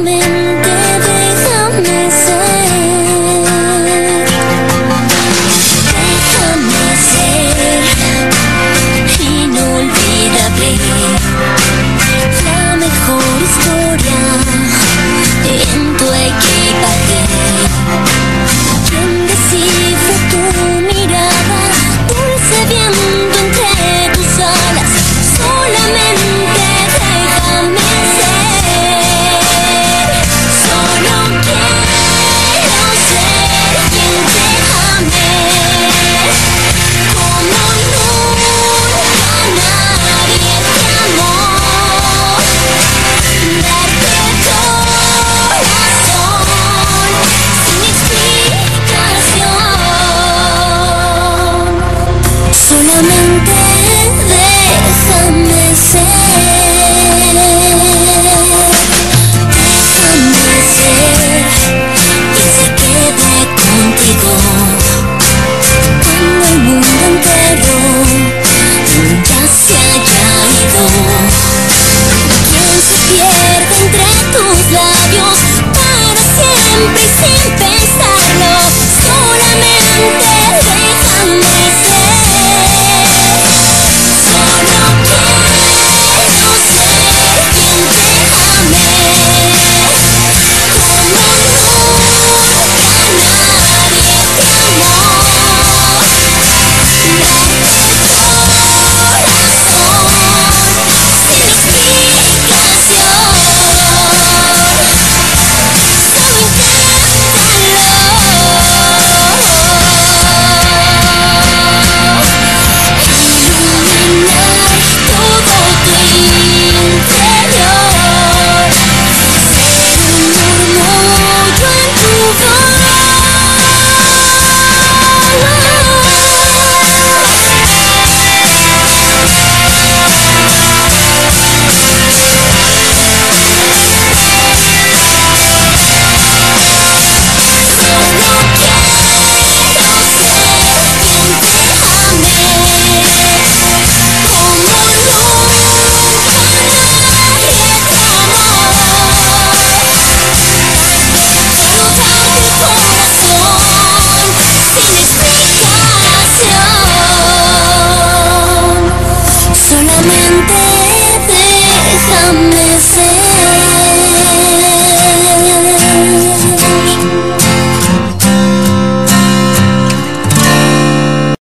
coming